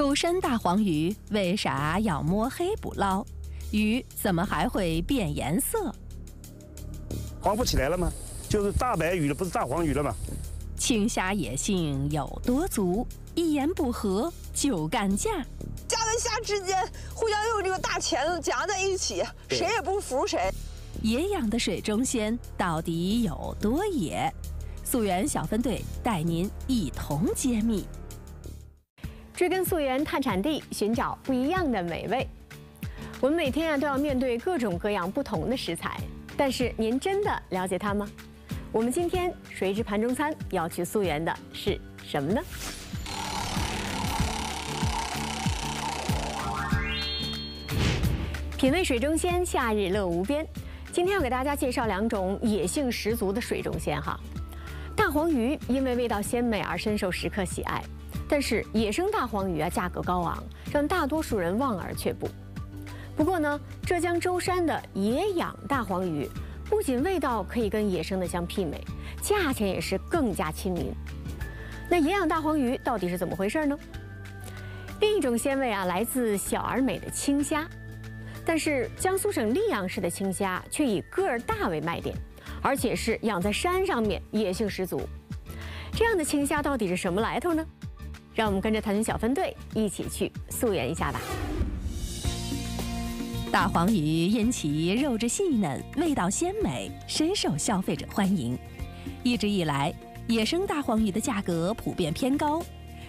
舟山大黄鱼为啥要摸黑捕捞？鱼怎么还会变颜色？黄不起来了吗？就是大白鱼了，不是大黄鱼了吗？青虾野性有多足？一言不合就干架。虾跟虾之间互相用这个大钳子夹在一起，谁也不服谁。野养的水中仙到底有多野？溯源小分队带您一同揭秘。追根溯源探产地，寻找不一样的美味。我们每天啊都要面对各种各样不同的食材，但是您真的了解它吗？我们今天谁知盘中餐要去溯源的是什么呢？品味水中鲜，夏日乐无边。今天要给大家介绍两种野性十足的水中鲜哈。大黄鱼因为味道鲜美而深受食客喜爱。但是野生大黄鱼啊，价格高昂，让大多数人望而却步。不过呢，浙江舟山的野养大黄鱼，不仅味道可以跟野生的相媲美，价钱也是更加亲民。那野养大黄鱼到底是怎么回事呢？另一种鲜味啊，来自小而美的青虾，但是江苏省溧阳市的青虾却以个儿大为卖点，而且是养在山上面，野性十足。这样的青虾到底是什么来头呢？让我们跟着探寻小分队一起去溯源一下吧。大黄鱼因其肉质细嫩、味道鲜美，深受消费者欢迎。一直以来，野生大黄鱼的价格普遍偏高。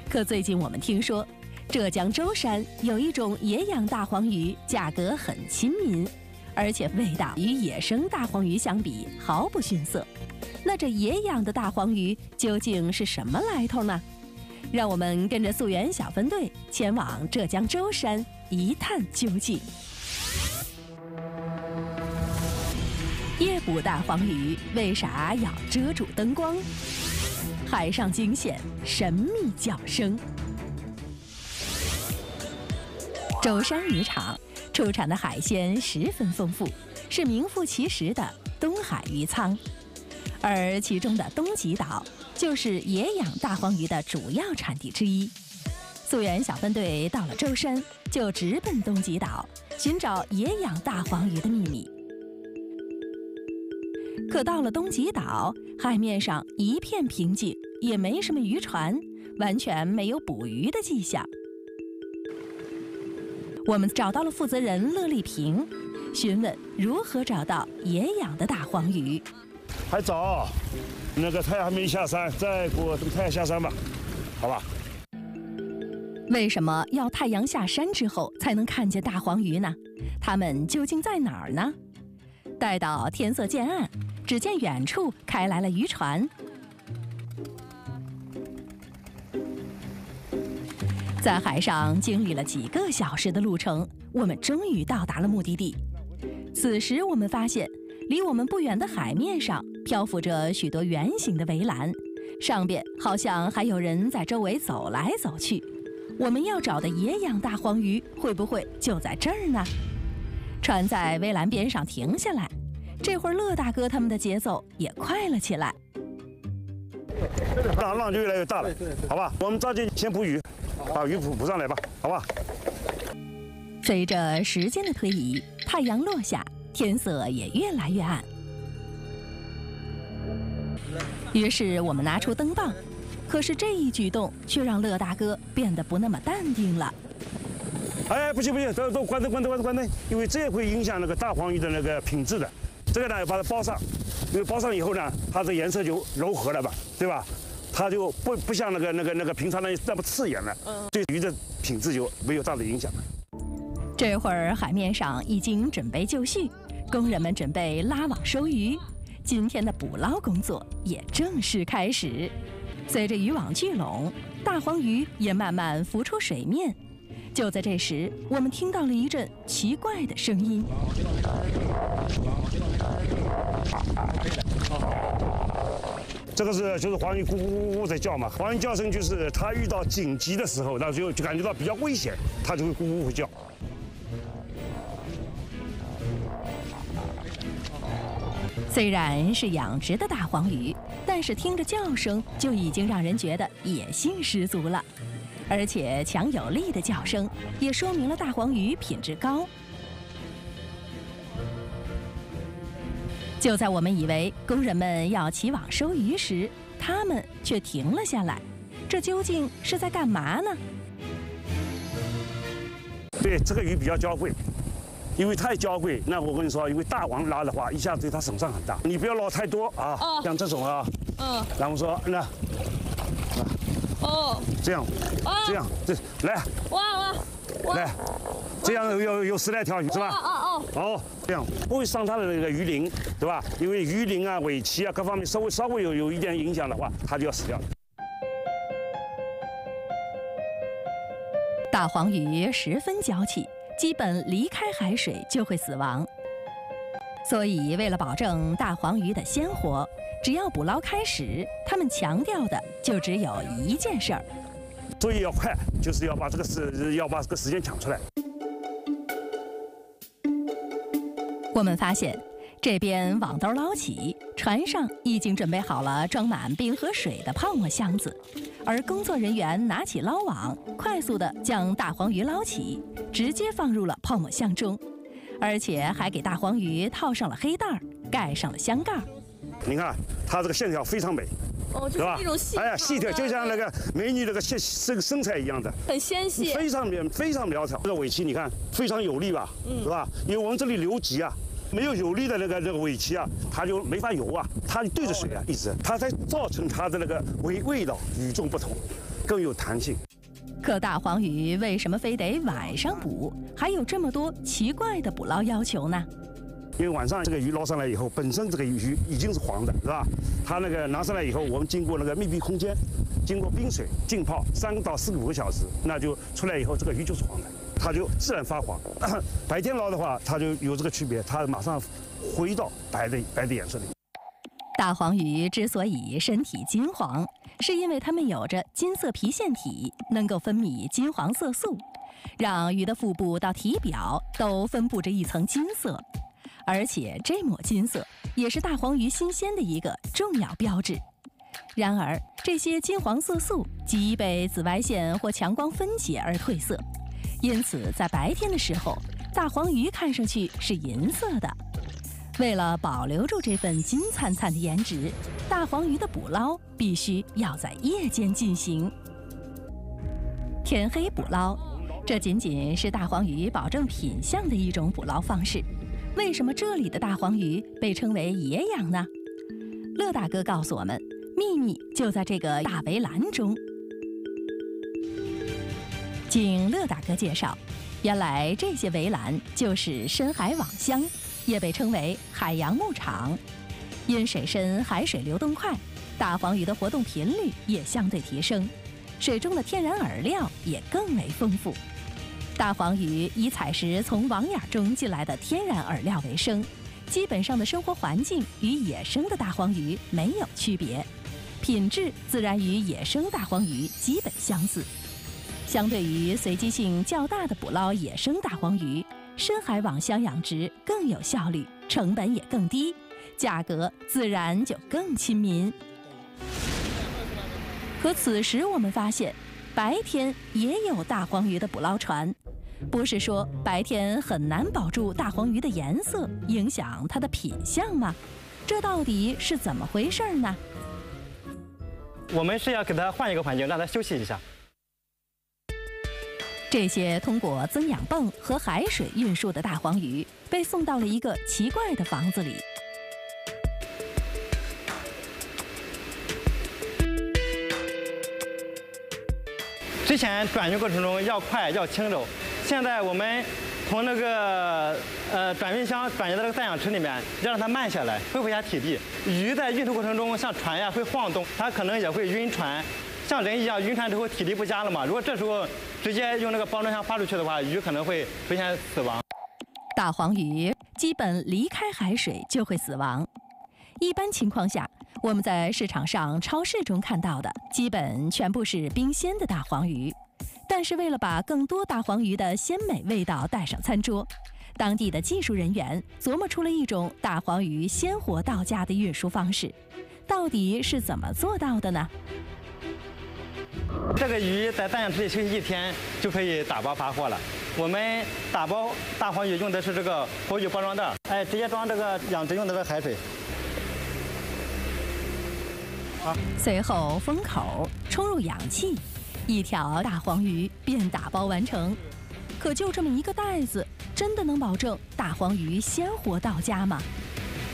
可最近我们听说，浙江舟山有一种野养大黄鱼，价格很亲民，而且味道与野生大黄鱼相比毫不逊色。那这野养的大黄鱼究竟是什么来头呢？让我们跟着溯源小分队前往浙江舟山一探究竟。夜捕大黄鱼为啥要遮住灯光？海上惊现神秘叫声。舟山渔场出产的海鲜十分丰富，是名副其实的东海渔仓，而其中的东极岛。就是野养大黄鱼的主要产地之一。溯源小分队到了舟山，就直奔东极岛，寻找野养大黄鱼的秘密。可到了东极岛，海面上一片平静，也没什么渔船，完全没有捕鱼的迹象。我们找到了负责人乐丽萍，询问如何找到野养的大黄鱼。还早。那个太阳还没下山，再过等太阳下山吧，好吧？为什么要太阳下山之后才能看见大黄鱼呢？它们究竟在哪儿呢？待到天色渐暗，只见远处开来了渔船。在海上经历了几个小时的路程，我们终于到达了目的地。此时我们发现。离我们不远的海面上漂浮着许多圆形的围栏，上边好像还有人在周围走来走去。我们要找的野养大黄鱼会不会就在这儿呢？船在围栏边上停下来，这会儿乐大哥他们的节奏也快了起来。浪浪就越来越大了，好吧？我们抓紧先捕鱼，把鱼捕捕上来吧，好吧？随着时间的推移，太阳落下。天色也越来越暗，于是我们拿出灯棒，可是这一举动却让乐大哥变得不那么淡定了。哎，不行不行，都都关灯关灯关灯关灯，因为这会影响那个大黄鱼的那个品质的。这个呢要把它包上，因为包上以后呢，它的颜色就柔和了吧，对吧？它就不不像那个那个那个平常那那么刺眼了，对鱼的品质就没有大的影响了。这会儿海面上已经准备就绪，工人们准备拉网收鱼，今天的捕捞工作也正式开始。随着渔网聚拢，大黄鱼也慢慢浮出水面。就在这时，我们听到了一阵奇怪的声音。这个是就是黄鱼咕咕咕咕在叫嘛，黄鱼叫声就是它遇到紧急的时候，那就就感觉到比较危险，它就会咕咕咕叫。虽然是养殖的大黄鱼，但是听着叫声就已经让人觉得野性十足了。而且强有力的叫声也说明了大黄鱼品质高。就在我们以为工人们要起网收鱼时，他们却停了下来，这究竟是在干嘛呢？对，这个鱼比较娇贵，因为太娇贵。那我跟你说，因为大王拉的话，一下对他损伤很大。你不要捞太多啊，像这种啊，嗯，然后说那，哦，这样，这样，这来，哇哇，来。这样有有十来条鱼是吧？哦哦哦。哦，这样不会伤它的那个鱼鳞，对吧？因为鱼鳞啊、尾鳍啊各方面稍微稍微有有一点影响的话，它就要死掉了。大黄鱼十分娇气，基本离开海水就会死亡。所以为了保证大黄鱼的鲜活，只要捕捞开始，他们强调的就只有一件事儿。所以要快，就是要把这个时要把这个时间抢出来。我们发现，这边网兜捞起，船上已经准备好了装满冰和水的泡沫箱子，而工作人员拿起捞网，快速地将大黄鱼捞起，直接放入了泡沫箱中，而且还给大黄鱼套上了黑袋儿，盖上了箱盖儿。你看，它这个线条非常美，哦，就是那种细，哎呀，细条就像那个美女那个线身身材一样的，很纤细，非常苗非常苗条。这个尾鳍你看非常有力吧，嗯是吧？因为我们这里留级啊。没有有力的那个那个尾鳍啊，它就没法游啊，它对着水啊，一直，它才造成它的那个味味道与众不同，更有弹性。可大黄鱼为什么非得晚上捕？还有这么多奇怪的捕捞要求呢？因为晚上这个鱼捞上来以后，本身这个鱼已经是黄的，是吧？它那个拿上来以后，我们经过那个密闭空间，经过冰水浸泡三到四五个小时，那就出来以后，这个鱼就是黄的。它就自然发黄，白天捞的话，它就有这个区别，它马上回到白的白的颜色里。大黄鱼之所以身体金黄，是因为它们有着金色皮腺体，能够分泌金黄色素，让鱼的腹部到体表都分布着一层金色，而且这抹金色也是大黄鱼新鲜的一个重要标志。然而，这些金黄色素极易被紫外线或强光分解而褪色。因此，在白天的时候，大黄鱼看上去是银色的。为了保留住这份金灿灿的颜值，大黄鱼的捕捞必须要在夜间进行。天黑捕捞，这仅仅是大黄鱼保证品相的一种捕捞方式。为什么这里的大黄鱼被称为野养呢？乐大哥告诉我们，秘密就在这个大围栏中。经乐大哥介绍，原来这些围栏就是深海网箱，也被称为海洋牧场。因水深海水流动快，大黄鱼的活动频率也相对提升，水中的天然饵料也更为丰富。大黄鱼以采食从网眼中进来的天然饵料为生，基本上的生活环境与野生的大黄鱼没有区别，品质自然与野生大黄鱼基本相似。相对于随机性较大的捕捞野生大黄鱼，深海网箱养殖更有效率，成本也更低，价格自然就更亲民。可此时我们发现，白天也有大黄鱼的捕捞船，不是说白天很难保住大黄鱼的颜色，影响它的品相吗？这到底是怎么回事呢？我们是要给它换一个环境，让它休息一下。这些通过增氧泵和海水运输的大黄鱼被送到了一个奇怪的房子里。之前转运过程中要快要轻柔，现在我们从那个呃转运箱转移到这个带氧池里面，要让它慢下来，恢复一下体力。鱼在运输过程中像船呀会晃动，它可能也会晕船。像人一样晕船之后体力不佳了嘛？如果这时候直接用那个包装箱发出去的话，鱼可能会出现死亡。大黄鱼基本离开海水就会死亡。一般情况下，我们在市场上、超市中看到的基本全部是冰鲜的大黄鱼。但是为了把更多大黄鱼的鲜美味道带上餐桌，当地的技术人员琢磨出了一种大黄鱼鲜活到家的运输方式。到底是怎么做到的呢？这个鱼在淡养池里休息一天就可以打包发货了。我们打包大黄鱼用的是这个活鱼包装袋，哎，直接装这个养殖用的这海水。随后封口，充入氧气，一条大黄鱼便打包完成。可就这么一个袋子，真的能保证大黄鱼鲜活到家吗？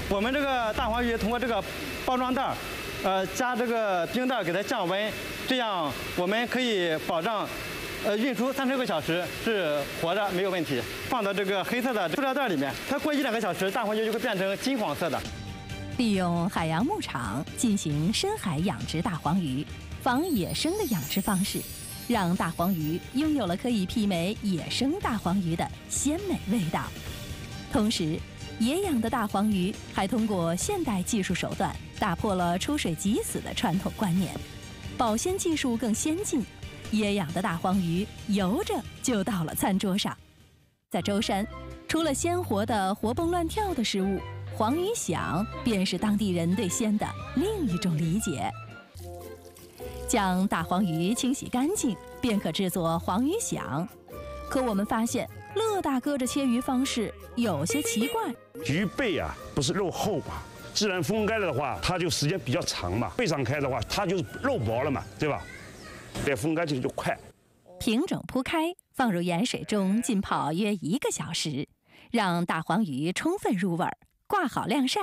我们这个大黄鱼通过这个包装袋，呃，加这个冰袋给它降温，这样我们可以保障，呃，运输三十个小时是活的没有问题。放到这个黑色的塑料袋里面，它过一两个小时，大黄鱼就会变成金黄色的。利用海洋牧场进行深海养殖大黄鱼，仿野生的养殖方式，让大黄鱼拥有了可以媲美野生大黄鱼的鲜美味道。同时，野养的大黄鱼还通过现代技术手段，打破了出水即死的传统观念，保鲜技术更先进，野养的大黄鱼游着就到了餐桌上。在舟山，除了鲜活的活蹦乱跳的食物。黄鱼响便是当地人对鲜的另一种理解。将大黄鱼清洗干净，便可制作黄鱼响。可我们发现，乐大哥这切鱼方式有些奇怪。鱼背啊，不是肉厚吗？自然风干了的话，它就时间比较长嘛。背上开的话，它就肉薄了嘛，对吧？对，风干起来就快。平整铺开，放入盐水中浸泡约一个小时，让大黄鱼充分入味儿。挂好晾晒，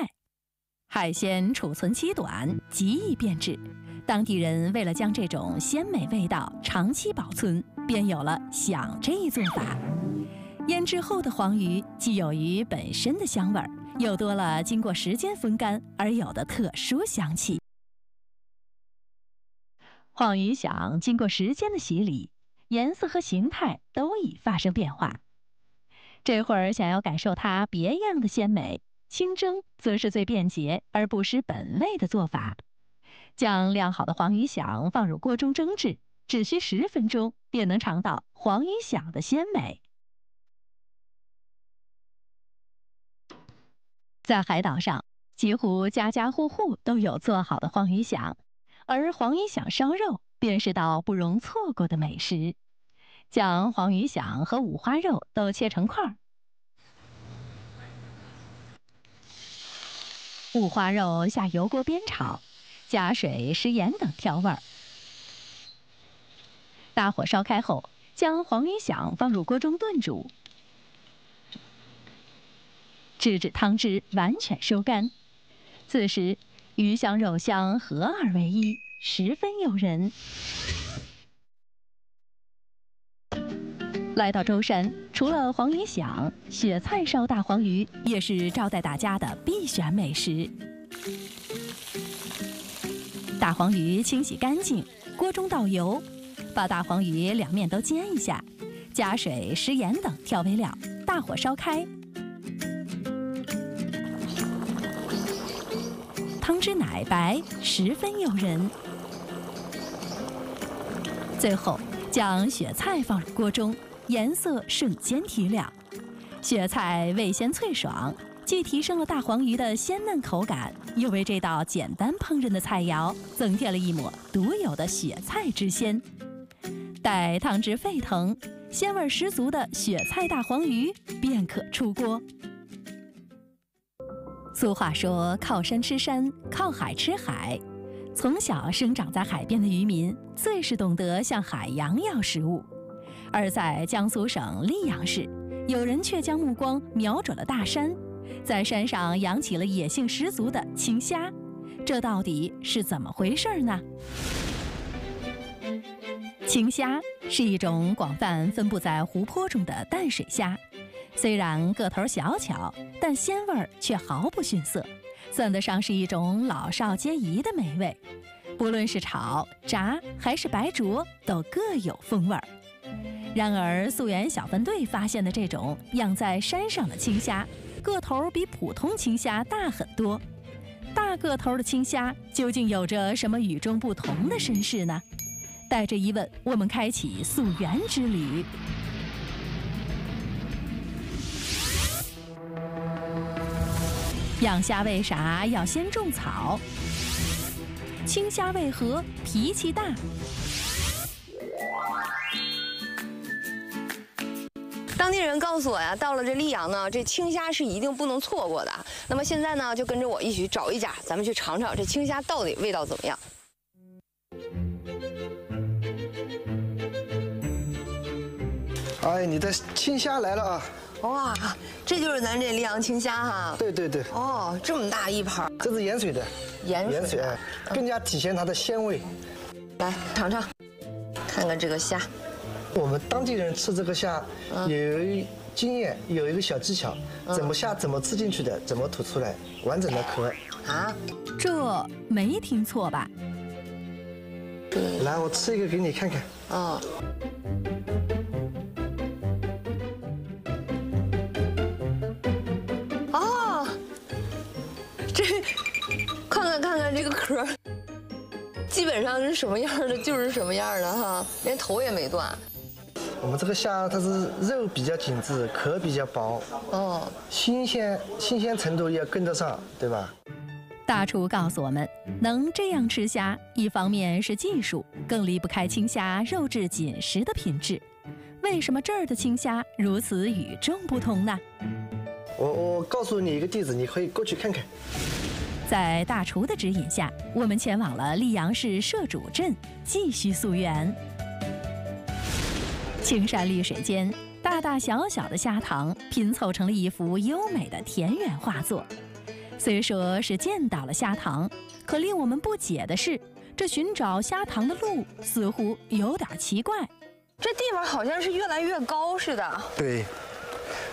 海鲜储存期短，极易变质。当地人为了将这种鲜美味道长期保存，便有了想这一做法。腌制后的黄鱼既有鱼本身的香味儿，又多了经过时间风干而有的特殊香气。黄鱼响经过时间的洗礼，颜色和形态都已发生变化。这会儿想要感受它别样的鲜美。清蒸则是最便捷而不失本味的做法。将晾好的黄鱼响放入锅中蒸制，只需十分钟便能尝到黄鱼响的鲜美。在海岛上，几乎家家户户都有做好的黄鱼响，而黄鱼响烧肉便是道不容错过的美食。将黄鱼响和五花肉都切成块儿。五花肉下油锅煸炒，加水、食盐等调味儿。大火烧开后，将黄鱼响放入锅中炖煮，直至汤汁完全收干。此时，鱼香肉香合二为一，十分诱人。来到舟山，除了黄鱼响，雪菜烧大黄鱼也是招待大家的必选美食。大黄鱼清洗干净，锅中倒油，把大黄鱼两面都煎一下，加水、食盐等调味料，大火烧开，汤汁奶白，十分诱人。最后将雪菜放入锅中。颜色瞬间提亮，雪菜味鲜脆爽，既提升了大黄鱼的鲜嫩口感，又为这道简单烹饪的菜肴增添了一抹独有的雪菜之鲜。待汤汁沸腾，鲜味十足的雪菜大黄鱼便可出锅。俗话说：“靠山吃山，靠海吃海。”从小生长在海边的渔民，最是懂得向海洋要食物。而在江苏省溧阳市，有人却将目光瞄准了大山，在山上养起了野性十足的青虾，这到底是怎么回事呢？青虾是一种广泛分布在湖泊中的淡水虾，虽然个头小巧，但鲜味儿却毫不逊色，算得上是一种老少皆宜的美味。不论是炒、炸还是白灼，都各有风味儿。然而，溯源小分队发现的这种养在山上的青虾，个头比普通青虾大很多。大个头的青虾究竟有着什么与众不同的身世呢？带着疑问，我们开启溯源之旅。养虾为啥？要先种草。青虾为何？脾气大。当地人告诉我呀到了这溧阳呢这青虾是一定不能错过的。那么现在呢就跟着我一起找一家咱们去尝尝这青虾到底味道怎么样。哎你的青虾来了啊。哇，这就是咱这溧阳青虾哈。对对对，哦，这么大一盘，这是盐水的，盐水盐水哎，更加体现它的鲜味。来尝尝，看看这个虾。我们当地人吃这个虾有一经验，有一个小技巧，怎么虾怎么吃进去的，怎么吐出来，完整的壳。啊，这没听错吧？来，我吃一个给你看看。嗯。这个壳，基本上是什么样的就是什么样的哈，连头也没断。我们这个虾它是肉比较紧致，壳比较薄，哦，新鲜新鲜程度要跟得上，对吧？大厨告诉我们，能这样吃虾，一方面是技术，更离不开青虾肉质紧实的品质。为什么这儿的青虾如此与众不同呢？我我告诉你一个地址，你可以过去看看。在大厨的指引下，我们前往了溧阳市社主镇，继续溯源。青山绿水间，大大小小的虾塘拼凑成了一幅优美的田园画作。虽说是见到了虾塘，可令我们不解的是，这寻找虾塘的路似乎有点奇怪。这地方好像是越来越高似的。对，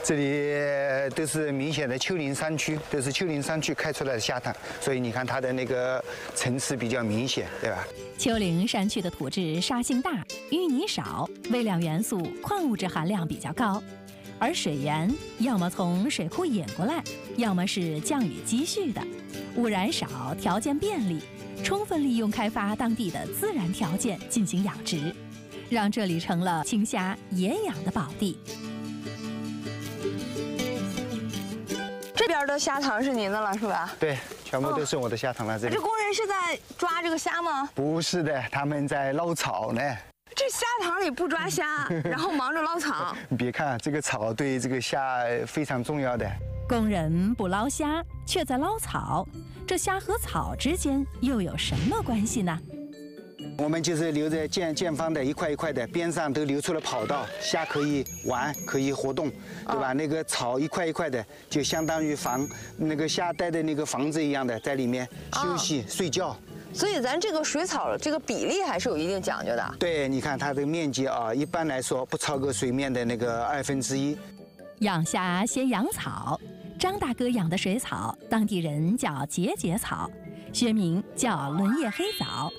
这里都是明显的丘陵山区，都是丘陵山区开出来的虾塘，所以你看它的那个层次比较明显，对吧？丘陵山区的土质沙性大，淤泥少，微量元素、矿物质含量比较高，而水源要么从水库引过来，要么是降雨积蓄的，污染少，条件便利，充分利用开发当地的自然条件进行养殖，让这里成了青虾野养的宝地。边的虾塘是您的了，是吧？对，全部都是我的虾塘了。这里这工人是在抓这个虾吗？不是的，他们在捞草呢。这虾塘里不抓虾，然后忙着捞草。你别看这个草对这个虾非常重要的。工人不捞虾，却在捞草，这虾和草之间又有什么关系呢？我们就是留在建建方的一块一块的，边上都留出了跑道，虾可以玩，可以活动，对吧？那个草一块一块的，就相当于房那个虾待的那个房子一样的，在里面休息、睡觉。所以咱这个水草这个比例还是有一定讲究的。对，你看它这个面积啊，一般来说不超过水面的那个二分之一。养虾先养草，张大哥养的水草，当地人叫节节草，学名叫轮叶黑藻。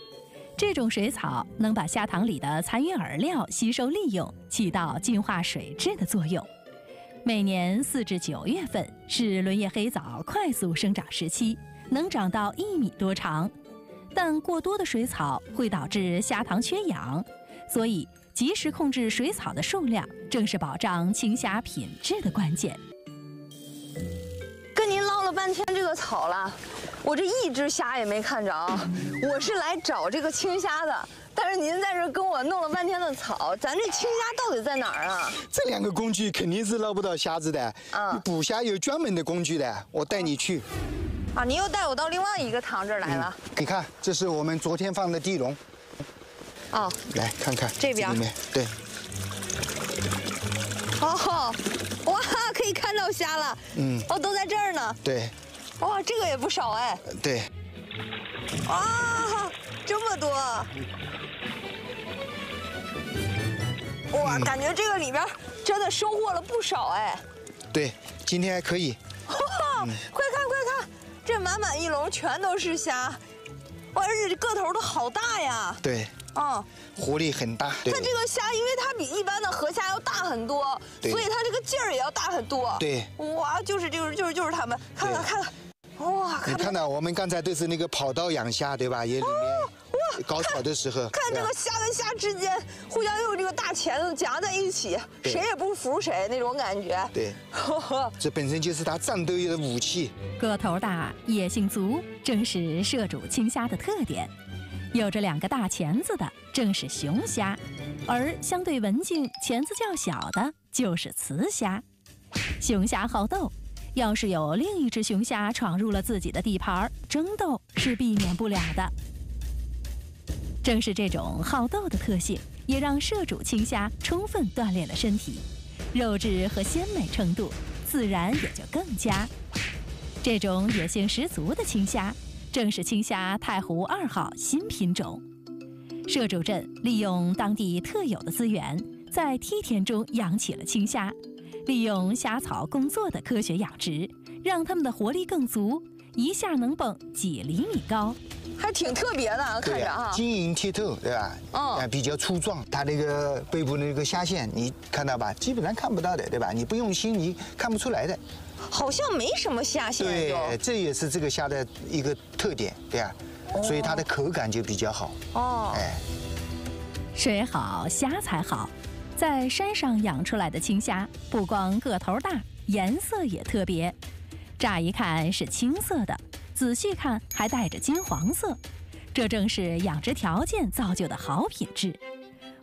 这种水草能把虾塘里的残余饵料吸收利用，起到净化水质的作用。每年四至九月份是轮叶黑藻快速生长时期，能长到一米多长。但过多的水草会导致虾塘缺氧，所以及时控制水草的数量，正是保障青虾品质的关键。跟您唠了半天这个草了，我这一只虾也没看着。我是来找这个青虾的，但是您在这跟我弄了半天的草，咱这青虾到底在哪儿啊？这两个工具肯定是捞不到虾子的。嗯捕虾有专门的工具的，我带你去。啊，您又带我到另外一个塘这儿来了。你看，这是我们昨天放的地笼，哦，来看看这边里面。对，哦，哇，可以看到虾了。嗯哦，都在这儿呢。对，哇，这个也不少哎。对。哇，这么多！哇，感觉这个里边真的收获了不少哎。对，今天还可以。哇，快看快看，这满满一笼全都是虾，哇，而且个头都好大呀。对，嗯，活力很大。它这个虾，因为它比一般的河虾要大很多，对所以它这个劲儿也要大很多。对，哇，就是就是就是就是它们，看看看看，哇，你看到我们刚才都是那个跑道养虾，对吧？也里面搞草的时候，看这个虾跟虾之间互相用这个大钳子夹在一起，谁也不服谁那种感觉。对，这本身就是它战斗的武器。个头大、野性足，正是社主青虾的特点。有着两个大钳子的，正是雄虾，而相对文静、钳子较小的，就是雌虾。雄虾好斗，要是有另一只雄虾闯入了自己的地盘，争斗是避免不了的。正是这种好斗的特性，也让社主青虾充分锻炼了身体，肉质和鲜美程度自然也就更佳。这种野性十足的青虾，正是青虾太湖二号新品种。社主镇利用当地特有的资源，在梯田中养起了青虾，利用虾草工作的科学养殖，让它们的活力更足，一下能蹦几厘米高。还挺特别的，看着啊。晶莹剔透，对吧？嗯呃比较粗壮，它那个背部那个虾线，你看到吧？基本上看不到的，对吧？你不用心，你看不出来的。好像没什么虾线对，这也是这个虾的一个特点，对呀。所以它的口感就比较好。哦，哎，水好虾才好，在山上养出来的青虾，不光个头大，颜色也特别。乍一看是青色的，仔细看还带着金黄色，这正是养殖条件造就的好品质。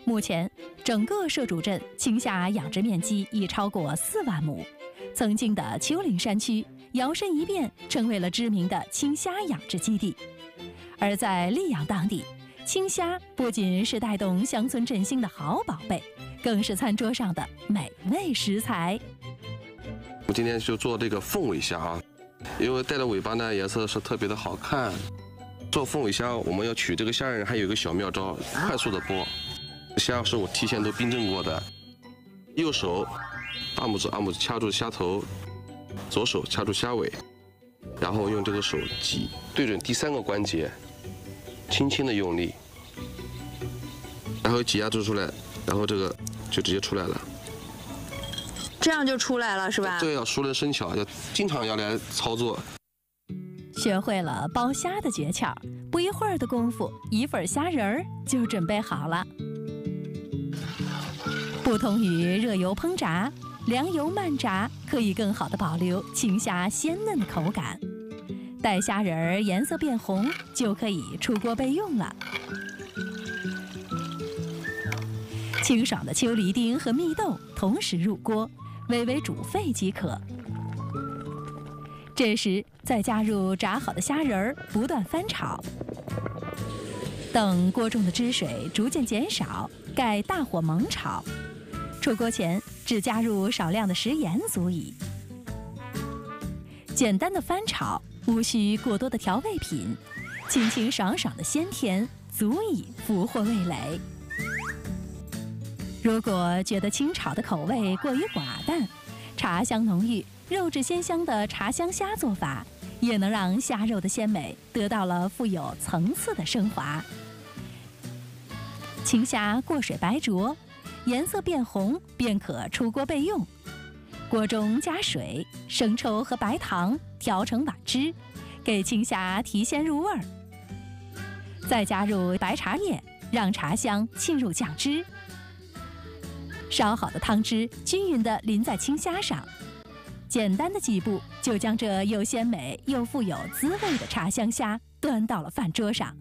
目前，整个社主镇青虾养殖面积已超过四万亩，曾经的丘陵山区摇身一变，成为了知名的青虾养殖基地。而在溧阳当地，青虾不仅是带动乡村振兴的好宝贝，更是餐桌上的美味食材。我今天就做这个凤尾虾啊，因为带着尾巴呢，颜色是特别的好看。做凤尾虾，我们要取这个虾仁，还有一个小妙招，快速的剥。虾是我提前都冰镇过的，右手大拇指、二拇指掐住虾头，左手掐住虾尾，然后用这个手挤对准第三个关节，轻轻的用力，然后挤压住出来，然后这个就直接出来了。这样就出来了是吧？这个要熟能生巧，要经常要来操作。学会了剥虾的诀窍，不一会儿的功夫，一份虾仁儿就准备好了。不同于热油烹炸，凉油慢炸可以更好的保留青虾鲜嫩的口感。待虾仁儿颜色变红，就可以出锅备用了。清爽的秋梨丁和蜜豆同时入锅，微微煮沸即可。这时再加入炸好的虾仁儿，不断翻炒。等锅中的汁水逐渐减少，盖大火猛炒。出锅前只加入少量的食盐足矣。简单的翻炒，无需过多的调味品，清清爽爽的鲜甜足以俘获味蕾。如果觉得清炒的口味过于寡淡，茶香浓郁、肉质鲜香的茶香虾做法，也能让虾肉的鲜美得到了富有层次的升华。青虾过水白灼，颜色变红便可出锅备用。锅中加水、生抽和白糖调成碗汁，给青虾提鲜入味儿。再加入白茶叶，让茶香沁入酱汁。烧好的汤汁均匀地淋在青虾上，简单的几步就将这又鲜美又富有滋味的茶香虾端到了饭桌上。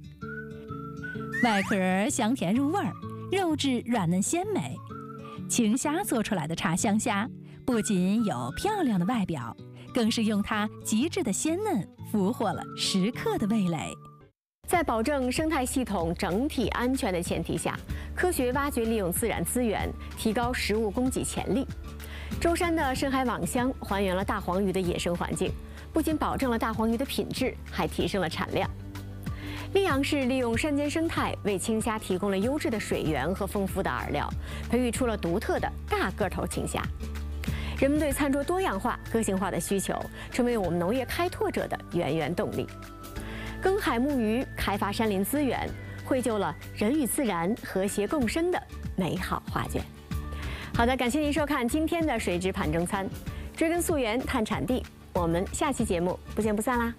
外壳香甜入味儿，肉质软嫩鲜美。青虾做出来的茶香虾，不仅有漂亮的外表，更是用它极致的鲜嫩俘获了食客的味蕾。在保证生态系统整体安全的前提下，科学挖掘利用自然资源，提高食物供给潜力。舟山的深海网箱还原了大黄鱼的野生环境，不仅保证了大黄鱼的品质，还提升了产量。溧阳市利用山间生态，为青虾提供了优质的水源和丰富的饵料，培育出了独特的大个头青虾。人们对餐桌多样化、个性化的需求，成为我们农业开拓者的源源动力。耕海牧渔，开发山林资源，绘就了人与自然和谐共生的美好画卷。好的，感谢您收看今天的水质盘中餐，追根溯源探产地，我们下期节目不见不散啦。